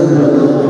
是